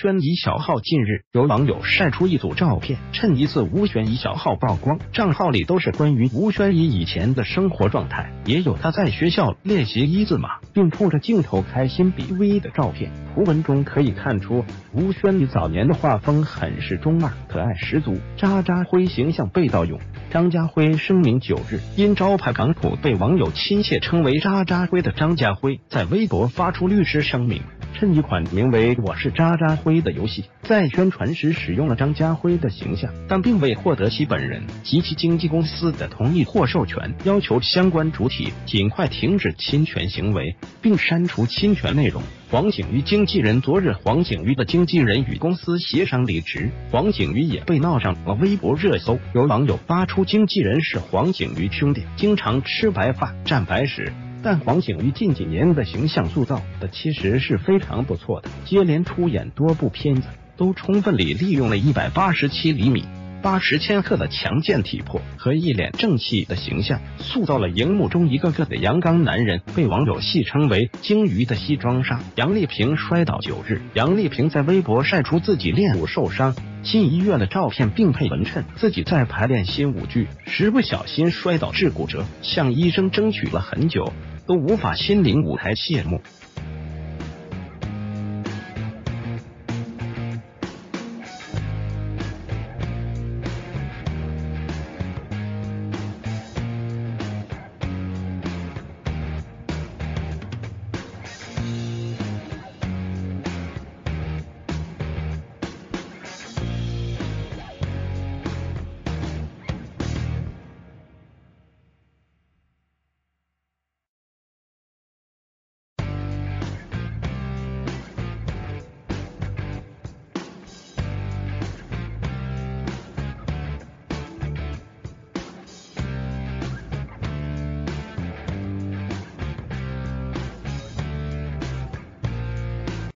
宣仪小号近日有网友晒出一组照片，趁一次吴宣仪小号曝光，账号里都是关于吴宣仪以前的生活状态，也有他在学校练习一字马，并冲着镜头开心比 V 的照片。图文中可以看出，吴宣仪早年的画风很是中二，可爱十足，渣渣辉形象被盗用。张家辉声明九日因招牌港普被网友亲切称为“渣渣辉”的张家辉，在微博发出律师声明。趁一款名为《我是渣渣辉》的游戏在宣传时使用了张家辉的形象，但并未获得其本人及其经纪公司的同意或授权，要求相关主体尽快停止侵权行为，并删除侵权内容。黄景瑜经纪人昨日，黄景瑜的经纪人与公司协商离职，黄景瑜也被闹上了微博热搜。有网友扒出经纪人是黄景瑜兄弟，经常吃白饭、占白屎。但黄景瑜近几年的形象塑造的其实是非常不错的，接连出演多部片子，都充分地利用了一百八十七厘米、八十千克的强健体魄和一脸正气的形象，塑造了荧幕中一个个的阳刚男人，被网友戏称为“鲸鱼的西装杀”。杨丽萍摔倒九日，杨丽萍在微博晒出自己练舞受伤进医院的照片，并配文称自己在排练新舞剧时不小心摔倒致骨折，向医生争取了很久。都无法亲临舞台谢幕。